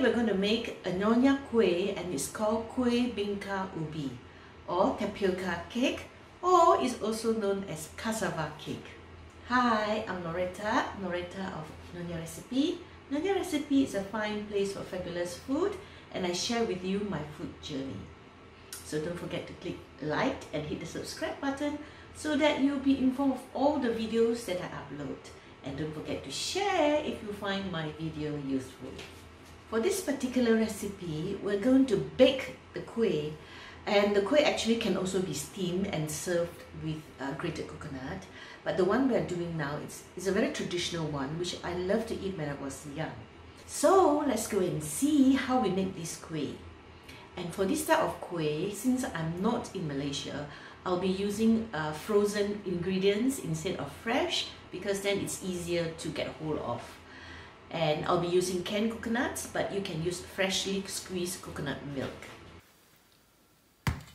we're going to make a Nyonya Kueh and it's called Kueh Bingka Ubi or tapioca cake or is also known as cassava cake. Hi, I'm Loretta, Loretta of Nyonya Recipe. Nyonya Recipe is a fine place for fabulous food and I share with you my food journey. So don't forget to click like and hit the subscribe button so that you'll be informed of all the videos that I upload. And don't forget to share if you find my video useful. For this particular recipe, we're going to bake the kueh and the kueh actually can also be steamed and served with uh, grated coconut. But the one we're doing now is, is a very traditional one which I love to eat when I was young. So let's go and see how we make this kueh. And for this type of kueh, since I'm not in Malaysia, I'll be using uh, frozen ingredients instead of fresh because then it's easier to get hold of. And I'll be using canned coconuts, but you can use freshly squeezed coconut milk.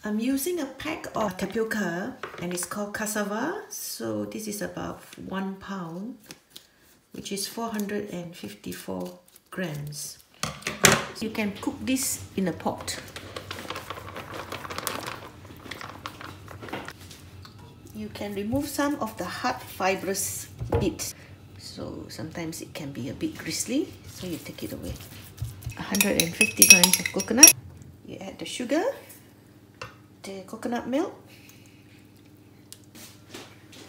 I'm using a pack of tapioca and it's called cassava. So this is about one pound, which is 454 grams. You can cook this in a pot. You can remove some of the hard fibrous bits. So sometimes it can be a bit gristly, so you take it away. 150 grams of coconut. You add the sugar, the coconut milk,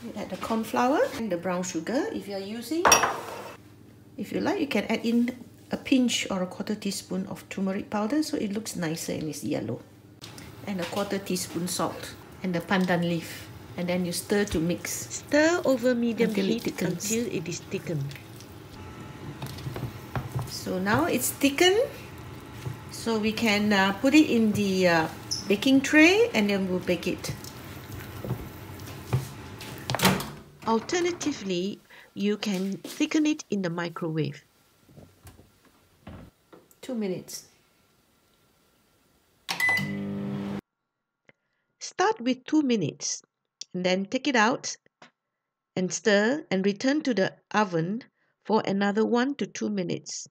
you add the corn flour and the brown sugar if you are using. If you like, you can add in a pinch or a quarter teaspoon of turmeric powder so it looks nicer and it's yellow. And a quarter teaspoon salt and the pandan leaf. And then you stir to mix. Stir over medium until heat it until it is thickened. So now it's thickened. So we can uh, put it in the uh, baking tray and then we'll bake it. Alternatively, you can thicken it in the microwave. Two minutes. Start with two minutes and then take it out and stir and return to the oven for another one to two minutes.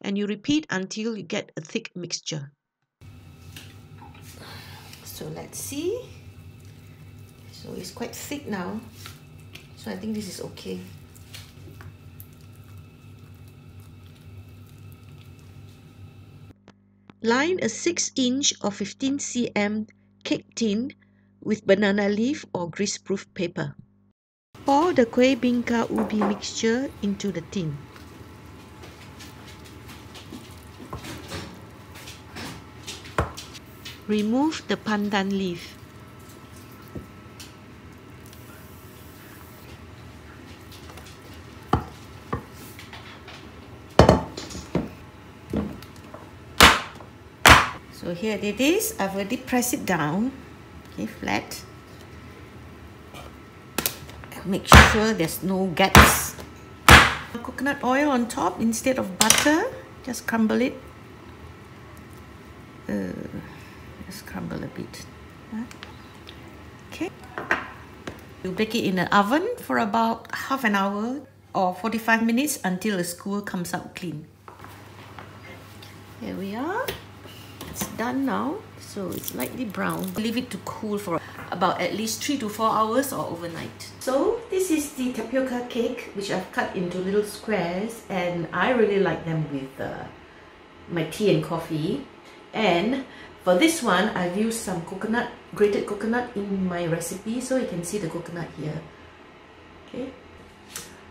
And you repeat until you get a thick mixture. So let's see. So it's quite thick now. So I think this is okay. Line a 6 inch or 15 cm cake tin with banana leaf or greaseproof paper. Pour the kueh bingka ubi mixture into the tin. Remove the pandan leaf. So here it is. I've already pressed it down, okay, flat. Make sure there's no gaps. Coconut oil on top instead of butter. Just crumble it. Uh, just crumble a bit. Okay. You bake it in the oven for about half an hour or 45 minutes until the skewer comes out clean. Here we are it's done now so it's lightly brown. Leave it to cool for about at least three to four hours or overnight. So this is the tapioca cake which I've cut into little squares and I really like them with uh, my tea and coffee. And for this one I've used some coconut grated coconut in my recipe so you can see the coconut here. Okay.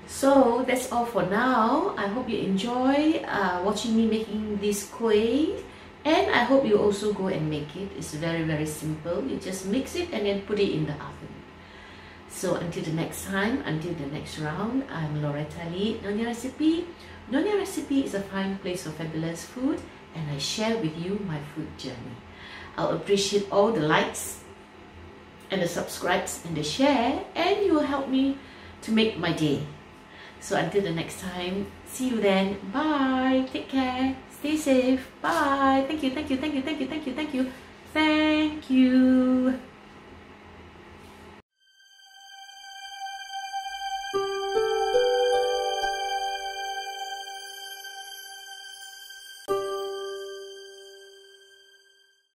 So that's all for now. I hope you enjoy uh, watching me making this kueh and I hope you also go and make it. It's very, very simple. You just mix it and then put it in the oven. So until the next time, until the next round, I'm Loretta Lee, Nyonya Recipe. Nyonya Recipe is a fine place for fabulous food and I share with you my food journey. I'll appreciate all the likes and the subscribes and the share and you will help me to make my day. So until the next time, see you then. Bye. Take care. Stay safe. Bye. Thank you, thank you, thank you, thank you, thank you, thank you. Thank you.